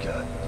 God.